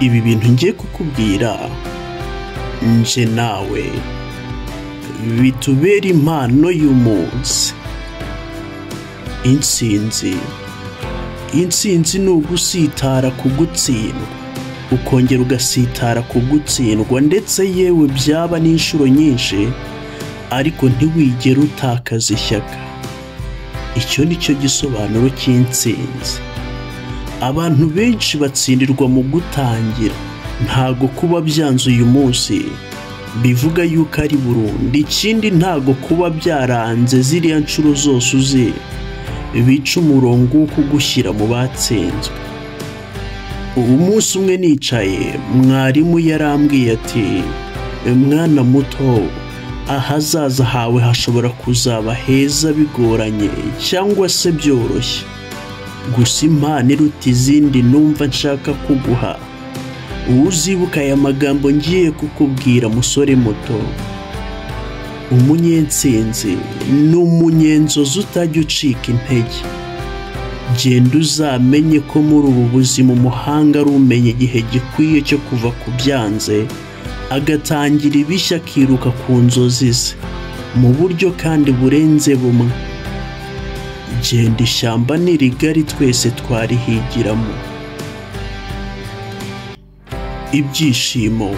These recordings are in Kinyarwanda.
ibi bintu ngiye kukubwira. Nje nawe. Bitubera impano y'umunsi. Intsinzi. Intsinzi ni ugusitara ku gutsindwa. Ukongera ugasitara ku gutsindwa ndetse yewe byaba n'inshuro nyinshi ariko ntiwigere utakaza ishyaka. Icyo ni cyo gisobanuro cy'intsinzi. Abantu benshi batsindirwa mu gutangira. Ntago kuba byanze uyu munsi. Bivuga yuko ari burundu ikindi ntago kuba byaranze ziriya nshuro zose uzi. Bica umurongo wo kugushyira mu batsinzwe. Umunsi umwe nicaye. Mwarimu yarambwiye ati mwana muto ahazaza hawe hashobora kuzaba heza bigoranye cyangwa se byoroshye. Gusa impano iruta izindi numva nshaka kuguha. Uzibuka aya magambo ngiye kukubwira musore muto. Umunyentsinzi ni umunyenzozi utajya ucika intege. Genda uzamenye ko muri ubu buzima umuhanga ari umenya igihe gikwiye cyo kuva ku byanze agatangira ibishya akiruka ku nzozi ze. Mu buryo kandi burenze bumwe. Genda ishyamba ni rigari twese twarihigiramo. Ibyishimo.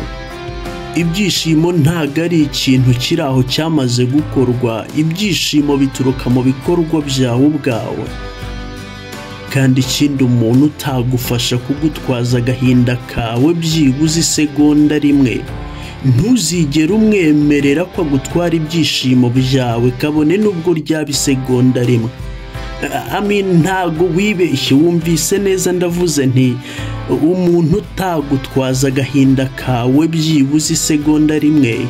Ibyishimo ntabwo ari ikintu kiri aho cyamaze gukorwa. Ibyishimo bituruka mu bikorwa byawe ubwawe. Kandi ikindi umuntu utagufasha kugutwaza agahinda kawe byibuze isegonda rimwe. Ntuzigere umwemerera ko agutwara ibyishimo byawe kabone n'ubwo ryaba isegonda rimwe. Ntago wibeshye wumvise neza ndavuze nti umuntu utagutwaza agahinda kawe byibuze isegonda rimwe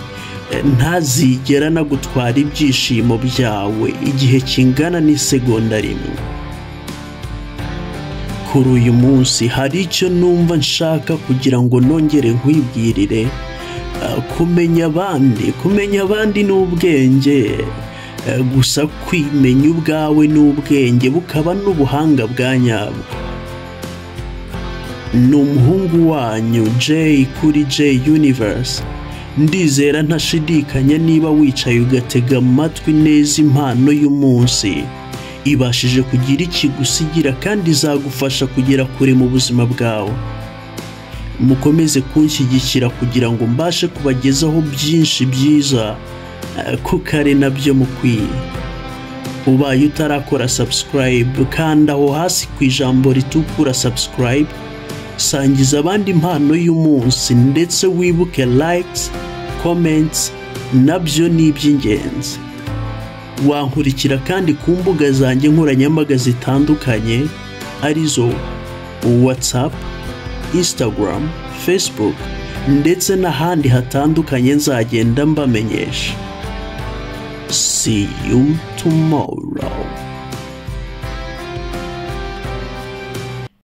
ntazigera anagutwara ibyishimo byawe. Igihe kingana n'isegonda rimwe. Kuri uyu munsi hari icyo numva nshaka kugira ngo nongere nkwibwirire. Kumenya abandi kumenya abandi ni ubwenge. Gusa kwimenya ubwawe ni ubwenge bukaba n'ubuhanga bwa nyabwo. Ni umuhungu wanyu Jay kuri Jay Universe. Ndizera ntashidikanya niba wicaye ugatega amatwi neza impano y'umunsi. Ibashije kugira ikigusigira kandi izagufasha kugera kure mu buzima bwawe. Mukomeze kunshyigikira kugira ngo mbashe kubagezaho byinshi byiza. Ko kare na byo mukwiye. Ubaye utarakora subscribe kanda aho hasi ku ijambo ritukura subscribe sangiza abandi impano y'umunsi ndetse wibuke likes comments na byo ni iby'ingenzi wankurikira kandi ku mbuga zanjye nkoranyambaga zitandukanye ari zo whatsapp instagram facebook ndetse n'ahandi hatandukanye nzagenda mbamenyesha. See you tomorrow